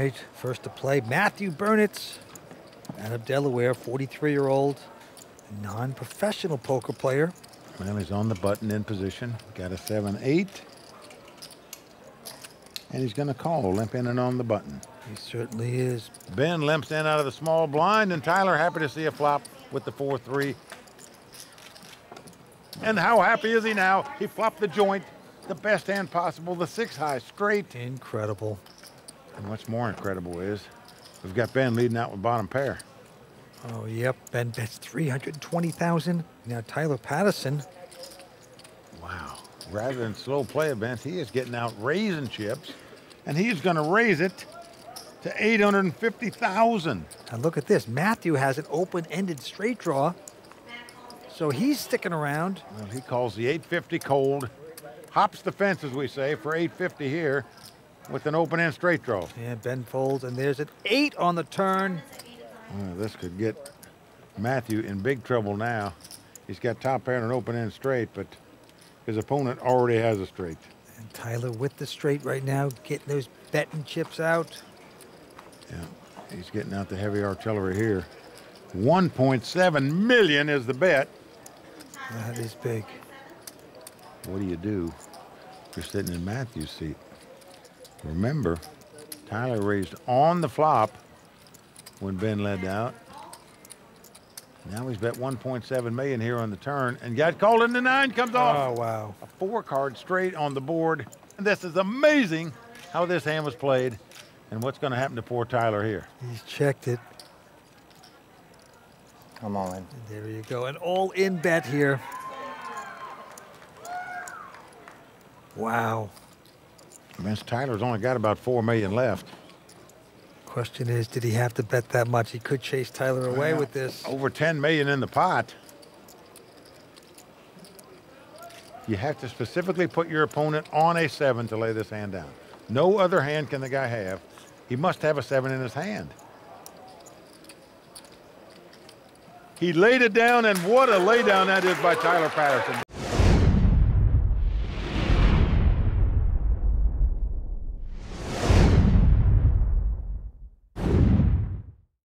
right, first to play, Matthew Burnitz out of Delaware, 43-year-old, non-professional poker player. Well, he's on the button in position. Got a 7-8. And he's going to call, limp in and on the button. He certainly is. Ben limps in out of the small blind, and Tyler happy to see a flop with the 4-3. And how happy is he now? He flopped the joint, the best hand possible, the six high straight. Incredible. And what's more incredible is we've got Ben leading out with bottom pair. Oh, yep. Ben bets 320000 Now Tyler Patterson. Wow. Rather than slow play events, he is getting out raising chips, and he's going to raise it to 850000 Now look at this. Matthew has an open-ended straight draw. So he's sticking around. Well, he calls the 850 cold, hops the fence, as we say, for 850 here with an open end straight draw. Yeah, Ben folds, and there's an eight on the turn. This could get Matthew in big trouble now. He's got top pair and an open end straight, but his opponent already has a straight. And Tyler with the straight right now, getting those betting chips out. Yeah, he's getting out the heavy artillery here. 1.7 million is the bet. That is big. What do you do? You're sitting in Matthew's seat. Remember, Tyler raised on the flop when Ben led out. Now he's bet 1.7 million here on the turn and got called in the nine comes off. Oh, wow. A four card straight on the board. And this is amazing how this hand was played and what's going to happen to poor Tyler here. He's checked it. Come on. in. there you go. An all-in bet here. Wow. Vince Tyler's only got about four million left. Question is, did he have to bet that much? He could chase Tyler away Well, with this. Over 10 million in the pot. You have to specifically put your opponent on a seven to lay this hand down. No other hand can the guy have. He must have a seven in his hand. He laid it down, and what a laydown that is by Tyler Patterson.